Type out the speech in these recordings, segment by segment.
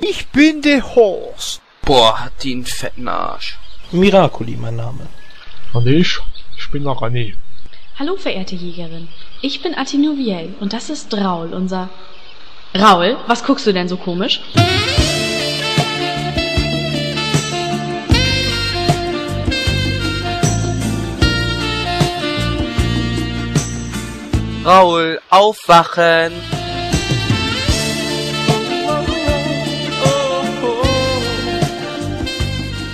Ich bin der Horst. Boah, hat die einen fetten Arsch. Miracoli, mein Name. Und ich? Ich bin der René. Hallo, verehrte Jägerin. Ich bin Atinoviel und das ist Raul, unser... Raul, was guckst du denn so komisch? Raul, aufwachen!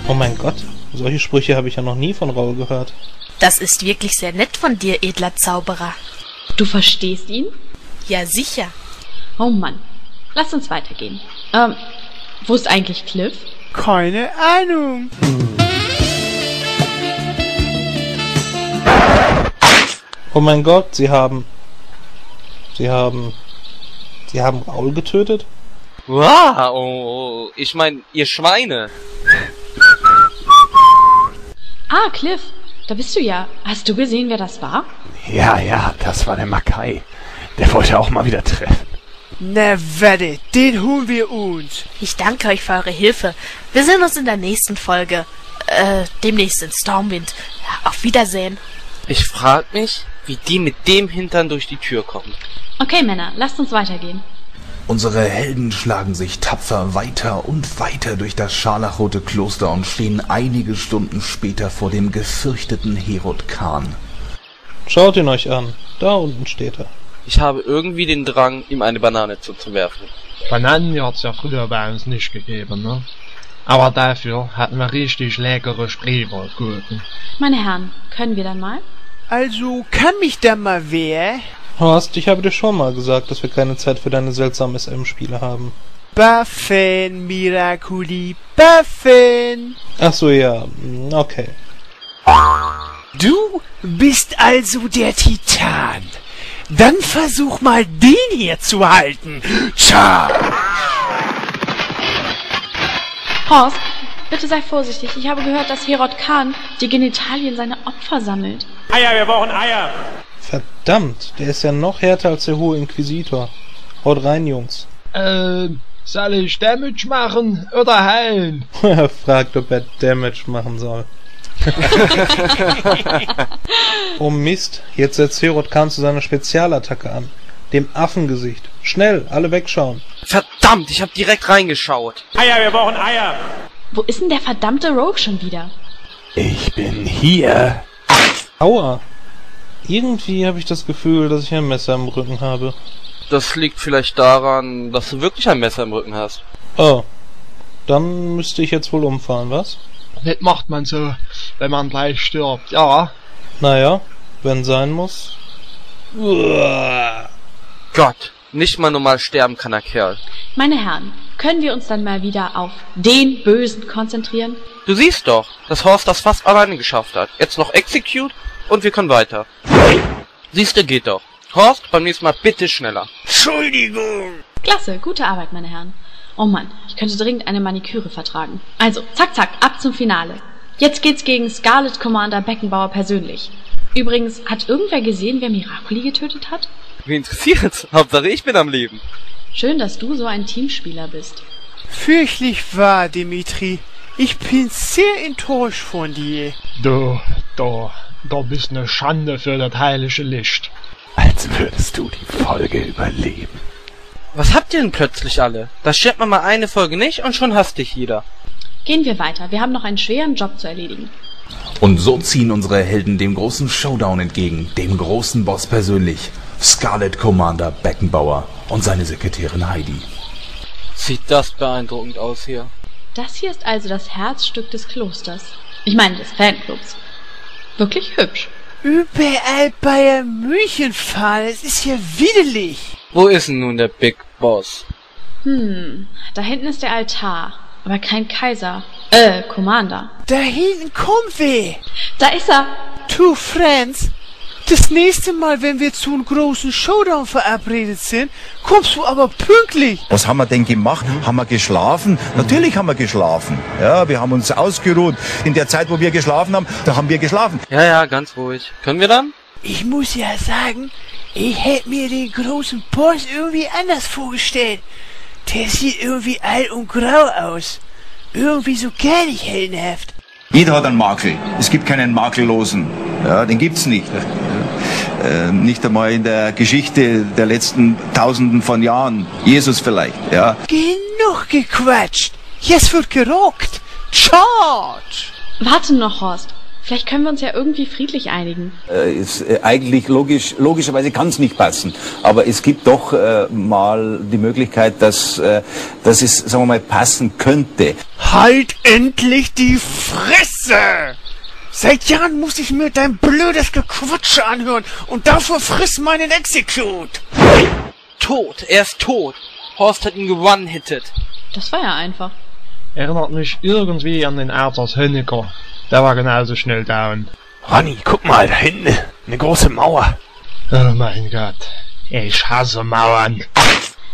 Oh mein Gott, solche Sprüche habe ich ja noch nie von Raul gehört. Das ist wirklich sehr nett von dir, edler Zauberer. Du verstehst ihn? Ja, sicher. Oh Mann. Lass uns weitergehen. Ähm, wo ist eigentlich Cliff? Keine Ahnung. Oh mein Gott, sie haben... Sie haben... Sie haben Raul getötet? Wow, ich mein, ihr Schweine. Ah, Cliff. Da bist du ja. Hast du gesehen, wer das war? Ja, ja, das war der Makai. Der wollte auch mal wieder treffen. Na wette, den holen wir uns. Ich danke euch für eure Hilfe. Wir sehen uns in der nächsten Folge. Äh, demnächst in Stormwind. Auf Wiedersehen. Ich frag mich, wie die mit dem Hintern durch die Tür kommen. Okay, Männer, lasst uns weitergehen. Unsere Helden schlagen sich tapfer weiter und weiter durch das scharlachrote Kloster und stehen einige Stunden später vor dem gefürchteten Herod Khan. Schaut ihn euch an. Da unten steht er. Ich habe irgendwie den Drang, ihm eine Banane zuzuwerfen. Bananen hat's ja früher bei uns nicht gegeben, ne? Aber dafür hatten wir richtig leckere Spreewaldgurken. Meine Herren, können wir dann mal? Also, kann mich da mal wer? Horst, ich habe dir schon mal gesagt, dass wir keine Zeit für deine seltsamen SM-Spiele haben. Buffen, Miraculi, Buffen. Ach so, ja. mm, Okay. Du bist also der Titan. Dann versuch mal den hier zu halten. Tja. Horst, bitte sei vorsichtig. Ich habe gehört, dass Herod Khan die Genitalien seiner Opfer sammelt. Verdammt, der ist ja noch härter als der hohe Inquisitor. Haut rein, Jungs. Ähm, soll ich Damage machen oder heilen? Er fragt, ob er Damage machen soll. oh Mist, jetzt setzt Herod Khan zu seiner Spezialattacke an. Dem Affengesicht. Schnell, alle wegschauen. Verdammt, ich hab direkt reingeschaut. Wo ist denn der verdammte Rogue schon wieder? Ich bin hier. Aua. Irgendwie habe ich das Gefühl, dass ich ein Messer im Rücken habe. Das liegt vielleicht daran, dass du wirklich ein Messer im Rücken hast. Oh. Dann müsste ich jetzt wohl umfahren, was? Das macht man so, wenn man gleich stirbt. Ja, Naja, wenn sein muss. Uah. Gott, nicht mal normal sterben kann der Kerl. Meine Herren, können wir uns dann mal wieder auf den Bösen konzentrieren? Du siehst doch, dass Horst das fast alleine geschafft hat. Jetzt noch Execute und wir können weiter. Siehste, geht doch. Horst, beim nächsten Mal bitte schneller. Entschuldigung. Klasse, gute Arbeit, meine Herren. Oh Mann, ich könnte dringend eine Maniküre vertragen. Also, zack, zack, ab zum Finale. Jetzt geht's gegen Scarlet Commander Beckenbauer persönlich. Übrigens, hat irgendwer gesehen, wer Miracoli getötet hat? Wie interessiert's? Hauptsache ich bin am Leben. Schön, dass du so ein Teamspieler bist. Fürchtlich wahr, Dimitri. Ich bin sehr enttäuscht von dir. du, du, du bist ne Schande für das heilige Licht. Als würdest du die Folge überleben. Was habt ihr denn plötzlich alle? Da schert man mal eine Folge nicht und schon hasst dich jeder. Gehen wir weiter. Wir haben noch einen schweren Job zu erledigen. Und so ziehen unsere Helden dem großen Showdown entgegen, dem großen Boss persönlich, Scarlet Commander Beckenbauer und seine Sekretärin Heidi. Sieht das beeindruckend aus hier. Das hier ist also das Herzstück des Klosters. Ich meine des Fanclubs. Wirklich hübsch. Überall Bayern München fahren, es ist ja widerlich. Wo ist denn nun der Big Boss? Hm, da hinten ist der Altar. Aber kein Kaiser. Äh, Commander. Da hinten kommt wer. Da ist er. Du, Franz, das nächste Mal, wenn wir zu einem großen Showdown verabredet sind, kommst du aber pünktlich. Was haben wir denn gemacht? Haben wir geschlafen? Natürlich haben wir geschlafen. Ja, wir haben uns ausgeruht. In der Zeit, wo wir geschlafen haben, da haben wir geschlafen. Ja, ja, ganz ruhig. Können wir dann? Ich muss ja sagen, ich hätte mir den großen Boss irgendwie anders vorgestellt. Der sieht irgendwie alt und grau aus. Irgendwie so gar nicht heldenhaft. Jeder hat einen Makel. Es gibt keinen makellosen. Ja, den gibt's nicht. Äh, nicht einmal in der Geschichte der letzten Tausenden von Jahren. Jesus vielleicht, ja. Genug gequatscht. Jetzt wird gerockt. Charge! Warte noch, Horst. Vielleicht können wir uns ja irgendwie friedlich einigen. Äh, ist äh, eigentlich logisch, logischerweise kann es nicht passen. Aber es gibt doch äh, mal die Möglichkeit, dass, äh, dass es, sagen wir mal, passen könnte. Halt endlich die Fresse! Seit Jahren muss ich mir dein blödes Gequatsche anhören und dafür friss meinen Execute! Tot, er ist tot. Horst hat ihn gewonnen-hittet. Das war ja einfach. Erinnert mich irgendwie an den Arzt aus Hönecker. Der war genauso schnell down. Ronny, guck mal, da hinten. Eine große Mauer. Oh mein Gott. Ich hasse Mauern.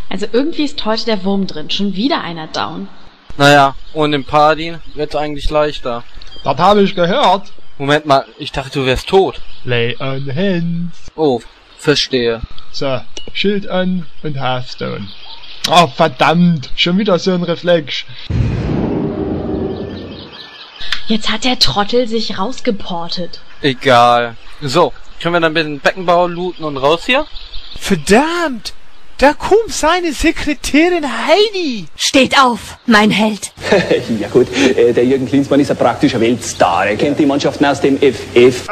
Also irgendwie ist heute der Wurm drin. Schon wieder einer down. Naja, ohne den Paladin wird's eigentlich leichter. Das habe ich gehört. Moment mal, ich dachte, du wärst tot. Lay on hands. Oh, verstehe. So, Schild an und Hearthstone. Oh, verdammt. Schon wieder so ein Reflex. Jetzt hat der Trottel sich rausgeportet. Egal. So, können wir dann bitte den Beckenbauer looten und raus hier? Verdammt! Da kommt seine Sekretärin Heidi! Steht auf, mein Held! ja gut, äh, der Jürgen Klinsmann ist ein praktischer Weltstar. Er kennt die Mannschaften aus dem FF.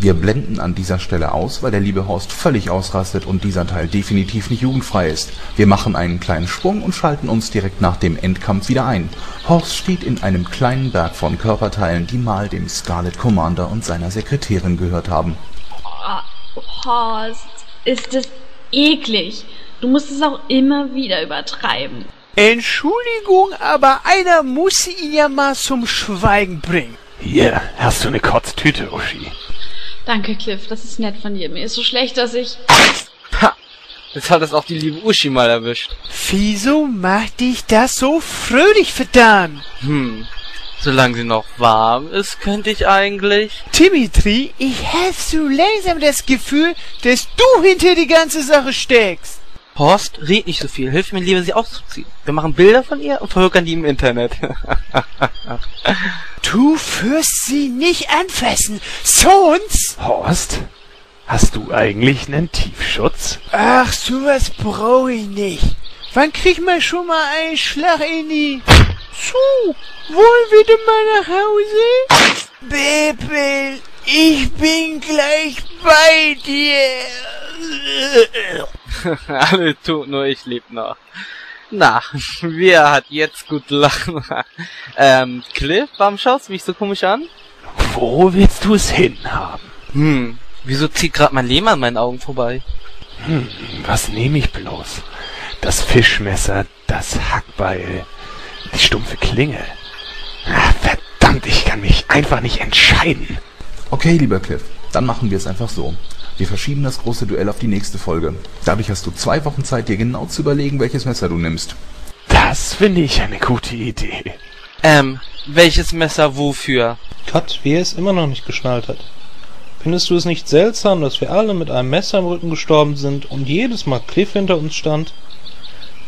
Wir blenden an dieser Stelle aus, weil der liebe Horst völlig ausrastet und dieser Teil definitiv nicht jugendfrei ist. Wir machen einen kleinen Sprung und schalten uns direkt nach dem Endkampf wieder ein. Horst steht in einem kleinen Berg von Körperteilen, die mal dem Scarlet Commander und seiner Sekretärin gehört haben. Oh, Horst, ist es eklig. Du musst es auch immer wieder übertreiben. Entschuldigung, aber einer muss ihn ja mal zum Schweigen bringen. Hier, hast du eine Kotztüte, Uschi. Danke, Cliff, das ist nett von dir. Mir ist so schlecht, dass ich... Ha! Jetzt hat es auch die liebe Uschi mal erwischt. Wieso macht dich das so fröhlich, verdammt? Hm. Solange sie noch warm ist, könnte ich eigentlich... Dimitri, ich habe so langsam das Gefühl, dass du hinter die ganze Sache steckst. Horst, red nicht so viel. Hilf mir lieber, sie auszuziehen. Wir machen Bilder von ihr und verhökern die im Internet. du wirst sie nicht anfassen, sonst... Horst, hast du eigentlich einen Tiefschutz? Ach, sowas brauche ich nicht. Wann kriegt man schon mal einen Schlag in die... Zu, wollen wir denn mal nach Hause? Bebel, ich bin gleich bei dir. Alle tot, nur ich leb noch. Na, wer hat jetzt gut lachen? ähm, Cliff, warum schaust du mich so komisch an? Wo willst du es hinhaben? Hm, wieso zieht gerade mein Leben an meinen Augen vorbei? Hm, was nehme ich bloß? Das Fischmesser, das Hackbeil, die stumpfe Klinge. Ach, verdammt, ich kann mich einfach nicht entscheiden. Okay, lieber Cliff, dann machen wir es einfach so. Wir verschieben das große Duell auf die nächste Folge. Dadurch hast du zwei Wochen Zeit, dir genau zu überlegen, welches Messer du nimmst. Das finde ich eine gute Idee. Ähm, welches Messer wofür? Cut, wie er es immer noch nicht geschnallt hat. Findest du es nicht seltsam, dass wir alle mit einem Messer im Rücken gestorben sind und jedes Mal Cliff hinter uns stand?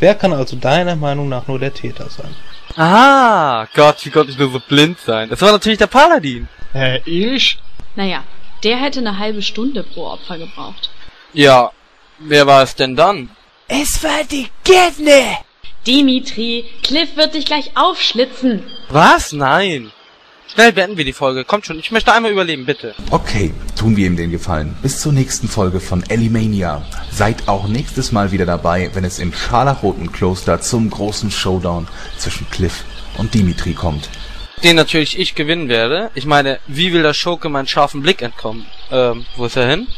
Wer kann also deiner Meinung nach nur der Täter sein? Ah, Gott, wie konnte ich nur so blind sein? Das war natürlich der Paladin. Hä, ich? Naja, der hätte eine halbe Stunde pro Opfer gebraucht. Ja, wer war es denn dann? Es war die Gärtner! Dimitri, Cliff wird dich gleich aufschlitzen. Was? Nein. Schnell beenden wir die Folge. Kommt schon, ich möchte einmal überleben, bitte. Okay, tun wir ihm den Gefallen. Bis zur nächsten Folge von Elimania. Seid auch nächstes Mal wieder dabei, wenn es im scharlachroten Kloster zum großen Showdown zwischen Cliff und Dimitri kommt. Den natürlich ich gewinnen werde. Ich meine, wie will der Schurke meinen scharfen Blick entkommen? Ähm, wo ist er hin?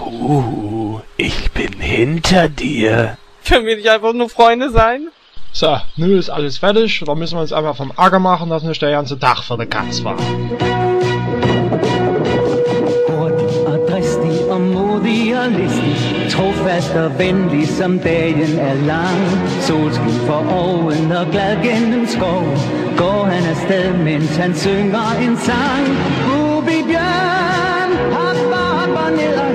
Uh, ich bin hinter dir. Können wir nicht einfach nur Freunde sein? So, nun ist alles fertig. Da müssen wir uns einfach vom Acker machen, dass nicht der ganze Tag für die Katz war. realistisk Trofast og venlig som dagen er lang Solskin for oven og glad gennem skov Går han afsted, mens han synger en sang Ruby Bjørn hopper, hopper ned og